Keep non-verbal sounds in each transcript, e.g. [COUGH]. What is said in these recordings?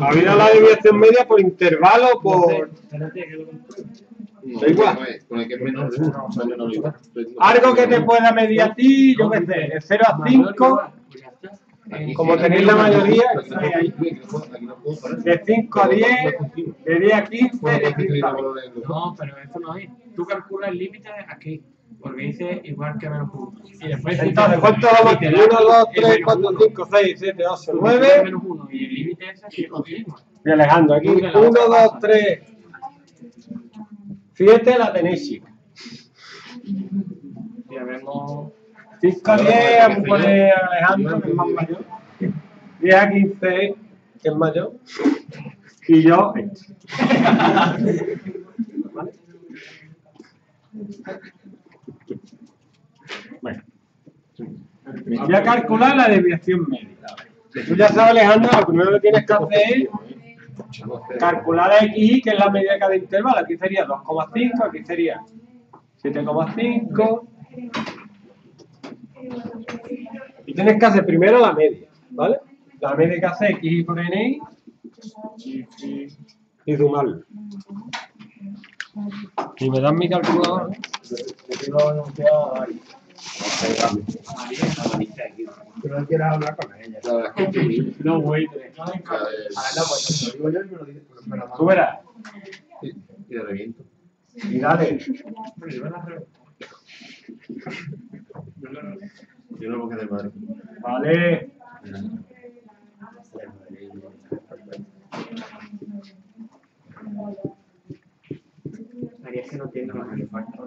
¿Ha habido la desviación media por intervalo por...? No, igual. no es, que es o sea, uno. Algo que te pueda medir a ti, yo qué sé, de 0 a 5, Pues. Aquí como sí, tenéis la mayoría, de 5 a 10, de 10 a 15, Bueno, de aquí 15 a no 20. puedo leerlo. No, pero eso no es. Tú calculas el límite aquí. Porque dice igual que menos uno. Y después Entonces, te- ¿cuánto vamos te 1, da 2, el 3, menos 4, uno, 5, 6, 7, 8, el 9. Uno y Alejandro, aquí 1, 2, 3, 7 la tenéis. Ya vemos. 5 a 10, vamos a poner a Alejandro, que es más mayor. 10 a 15, que es mayor. Y yo, este. [LAUGHS] ¿Vale? Bueno. Voy a calcular la desviación media. Tú ya sabes, Alejandro, lo primero que tienes que hacer es calcular la XY, que es la media de cada intervalo. Aquí sería 2,5, aquí sería 7,5. Y tienes que hacer primero la media, ¿vale? La media que hace X por NI y sumarlo. Y me dan mi calculador. Tú no quieres hablar con ella. No, güey. De- Ah, no, pues digo yo y Tú verás. de reviento. Y dale. Yo no porque del Madrid. Vale. María es que no tiene más que falta.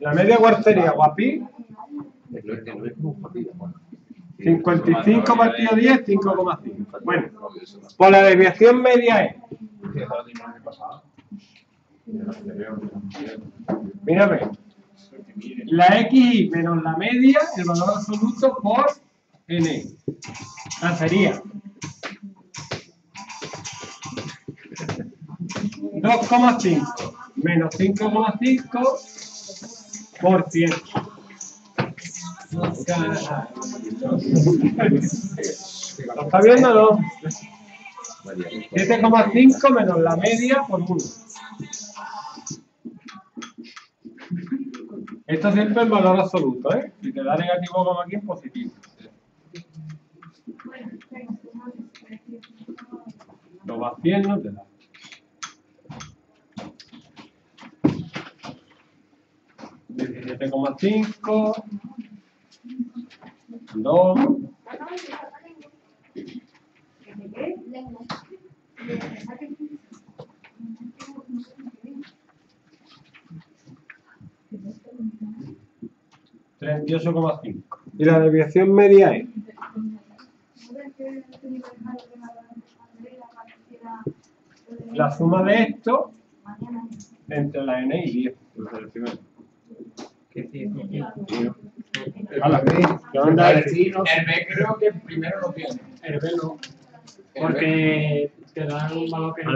La media cuál sería, guapi. Lo- es como Juan. 55 partido 10, 5,5. Bueno, pues la desviación media es. Mírame. La XY menos la media, el valor absoluto por N. Sería 2,5 menos 5,5 por 100. ¿Lo está viendo no? 7,5 menos la media por 1. Esto siempre es valor absoluto, ¿eh? Si te da negativo como aquí, es positivo. Lo vacías no te da. Diecisiete coma cinco. Treinta y ocho coma cinco. Y la desviación media es. La suma de esto entre la n y 10. El primero. Que sí. Hala, ¿qué onda? B creo que primero lo tiene. B no. Porque te dan un valor que no.